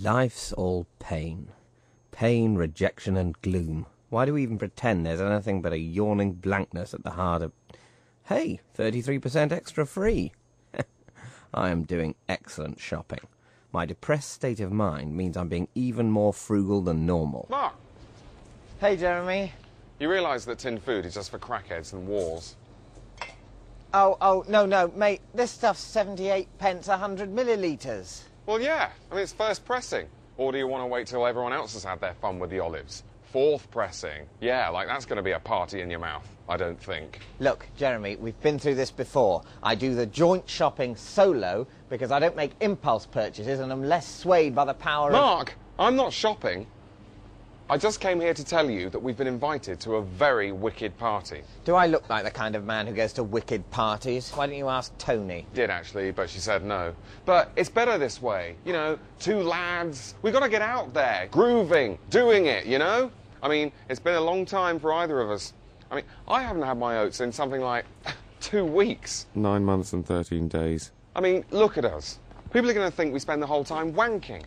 Life's all pain. Pain, rejection, and gloom. Why do we even pretend there's anything but a yawning blankness at the heart of. Hey, 33% extra free! I am doing excellent shopping. My depressed state of mind means I'm being even more frugal than normal. Mark, Hey, Jeremy. you realise that tin food is just for crackheads and wars. Oh, oh, no, no, mate. This stuff's 78 pence a 100 millilitres. Well, yeah, I mean, it's first pressing. Or do you want to wait till everyone else has had their fun with the olives? Fourth pressing. Yeah, like that's going to be a party in your mouth, I don't think. Look, Jeremy, we've been through this before. I do the joint shopping solo because I don't make impulse purchases and I'm less swayed by the power of... Mark, I'm not shopping. I just came here to tell you that we've been invited to a very wicked party. Do I look like the kind of man who goes to wicked parties? Why don't you ask Toni? Did actually, but she said no. But it's better this way. You know, two lads. We've got to get out there, grooving, doing it, you know? I mean, it's been a long time for either of us. I mean, I haven't had my oats in something like two weeks. Nine months and 13 days. I mean, look at us. People are going to think we spend the whole time wanking.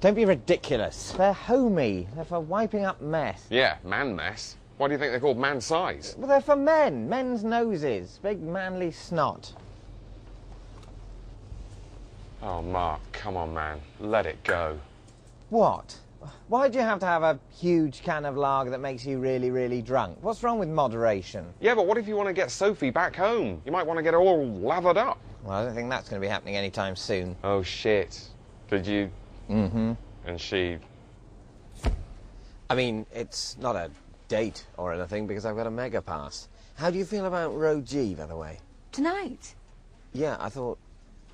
Don't be ridiculous. They're homey. They're for wiping up mess. Yeah, man mess. Why do you think they're called man size? Well, they're for men. Men's noses. Big manly snot. Oh, Mark, come on, man. Let it go. What? Why do you have to have a huge can of lager that makes you really, really drunk? What's wrong with moderation? Yeah, but what if you want to get Sophie back home? You might want to get her all lathered up. Well, I don't think that's going to be happening anytime soon. Oh, shit. Did you? Mm-hmm. And she. I mean, it's not a date or anything because I've got a mega pass. How do you feel about Row G, by the way? Tonight? Yeah, I thought.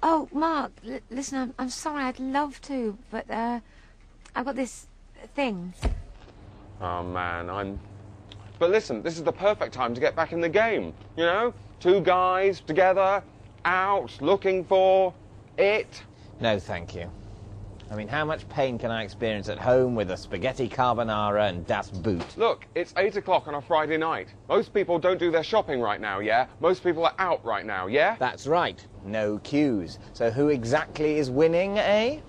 Oh, Mark, l- listen, I'm, I'm sorry, I'd love to, but uh, I've got this thing. Oh, man, I'm. But listen, this is the perfect time to get back in the game. You know? Two guys together, out, looking for it. No, thank you. I mean, how much pain can I experience at home with a spaghetti carbonara and Das Boot? Look, it's 8 o'clock on a Friday night. Most people don't do their shopping right now, yeah? Most people are out right now, yeah? That's right. No queues. So who exactly is winning, eh?